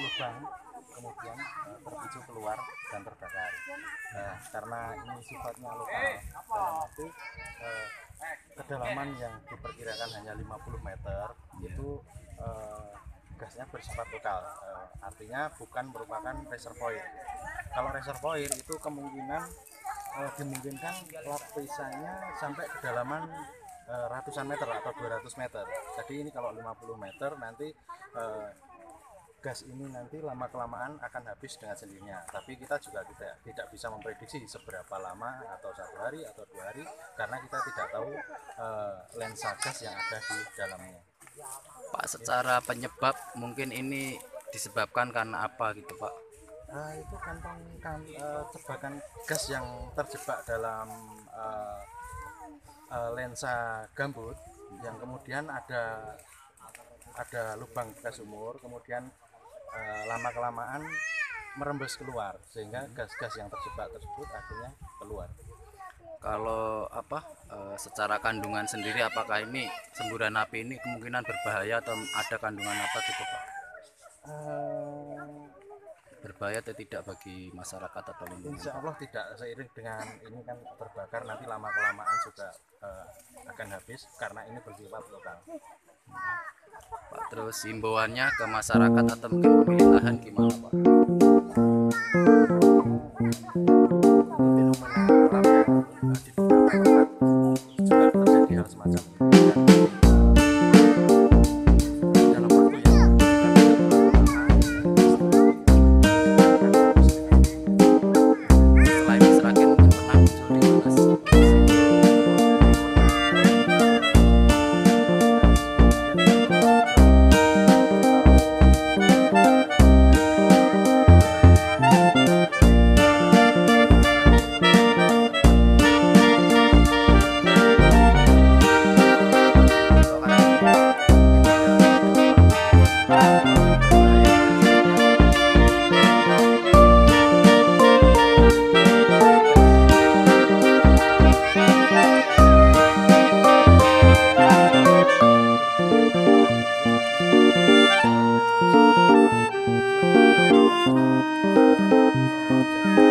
lubang kemudian uh, terpicu keluar dan terbakar. Nah, karena ini sifatnya lokal, dalam arti uh, kedalaman yang diperkirakan hanya 50 meter itu uh, gasnya bersifat lokal, uh, artinya bukan merupakan reservoir. Kalau reservoir itu kemungkinan uh, dimungkinkan lapisannya sampai kedalaman ratusan meter atau 200 meter. Jadi ini kalau 50 meter nanti gas ini nanti lama kelamaan akan habis dengan sendirinya. Tapi kita juga tidak tidak bisa memprediksi seberapa lama atau satu hari atau dua hari karena kita tidak tahu uh, lensa gas yang ada di dalamnya. Pak secara penyebab mungkin ini disebabkan karena apa gitu Pak? Uh, itu kantong kan uh, jebakan gas yang terjebak dalam uh, uh, lensa gambut yang kemudian ada ada lubang bekas sumur kemudian Eh, lama kelamaan merembes keluar sehingga gas-gas yang terjebak tersebut akhirnya keluar. Kalau apa e, secara kandungan sendiri apakah ini semburan api ini kemungkinan berbahaya atau ada kandungan apa gitu pak? E, berbahaya atau tidak bagi masyarakat atau lingkungan? Insya Allah tidak seiring dengan ini kan terbakar nanti lama kelamaan juga akan habis karena ini bersifat lokal Pak terus himbauannya ke masyarakat atau mungkin pemilik lahan gimana Pak? Thank you.